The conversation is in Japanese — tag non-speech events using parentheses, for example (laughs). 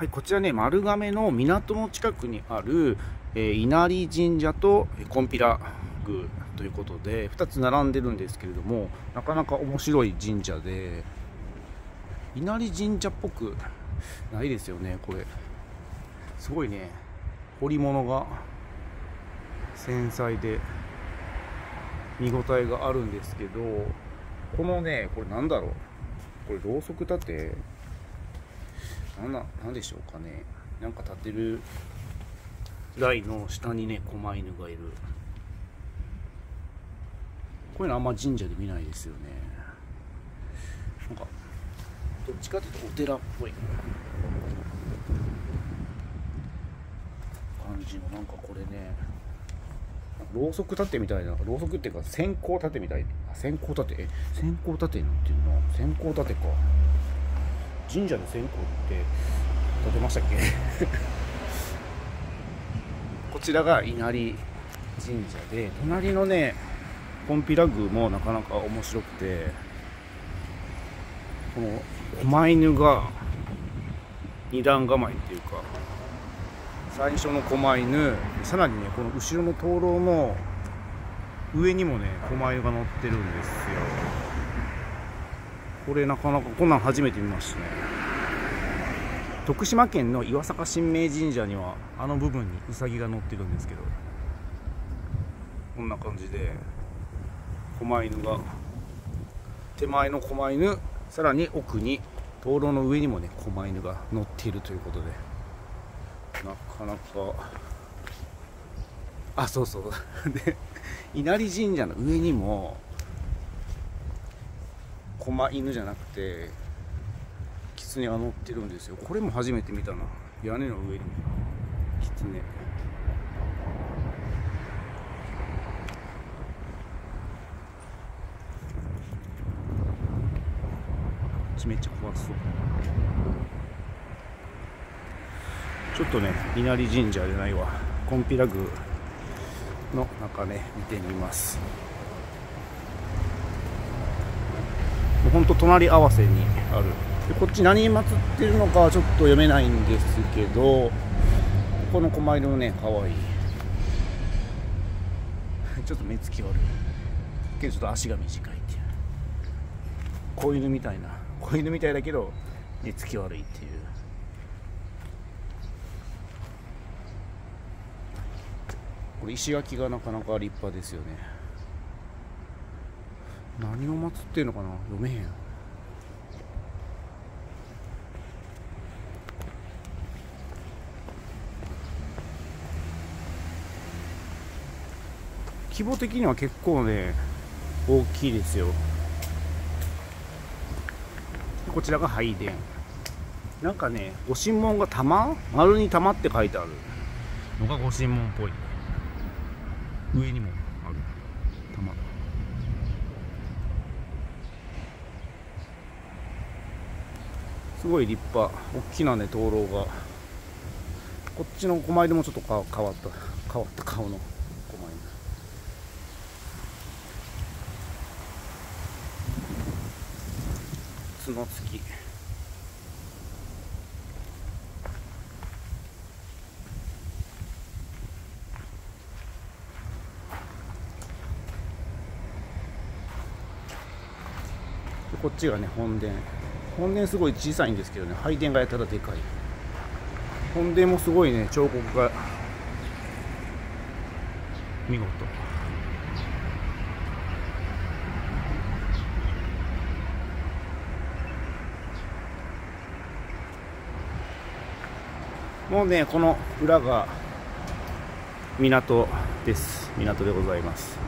はい、こちらね、丸亀の港の近くにある、えー、稲荷神社と金毘羅宮ということで、2つ並んでるんですけれども、なかなか面白い神社で、稲荷神社っぽくないですよね、これ。すごいね、彫り物が繊細で見応えがあるんですけど、このね、これなんだろう？これろうそく立て？なんな、なんでしょうかね。なんか立てる台の下にね、狛犬がいる。こういうのあんま神社で見ないですよね。なんか、どっちかというとお寺っぽい感じの、なんかこれね、ろうそく立てみたいな、ろうそくっていうか線香立てみたい。あ、線香立て、え、線香立てなんていうの？線香立てか。神社で線香って立てましたっけ？(laughs) こちらが稲荷神社で隣のね金毘羅宮もなかなか面白くてこの狛犬が二段構えっていうか最初の狛犬さらにねこの後ろの灯籠の上にもね狛犬が乗ってるんですよ。これなかなかこんなん初めて見ましたね。徳島県の岩坂神明神社にはあの部分にウサギが乗ってるんですけど。こんな感じで狛犬が手前の狛犬さらに奥に灯籠の上にもね狛犬が乗っているということで。なかなか。あそうそう。(laughs) で稲荷神社の上にも狛犬じゃなくて狐が乗ってるんですよ。これも初めて見たな。屋根の上に。狐。めっちゃ怖そう。ちょっとね稲荷神社じゃないわ。金毘羅宮の中ね見てみますもうほんと隣り合わせにある。でこっち何祀ってるのかはちょっと読めないんですけどこの狛犬もねかわい。い (laughs) ちょっと目つき悪い。けどちょっと足が短いっていう。子犬みたいな。子犬みたいだけど目つき悪いっていう。これ石垣がなかなか立派ですよね。何を祀ってんのかな？読めへん。規模的には結構ね大きいですよ。こちらが拝殿。なんかねご神門が玉丸に玉って書いてある。のがご神門っぽい。上にもある。玉。すごい立派。大きなね灯籠が。こっちの狛犬もちょっとか変わった。変わった顔の狛犬角付き。こっちがね本殿。本殿すごい小さいんですけどね拝殿がやたらでかい。本殿もすごいね彫刻が。見事。もうねこの裏が港です。港でございます。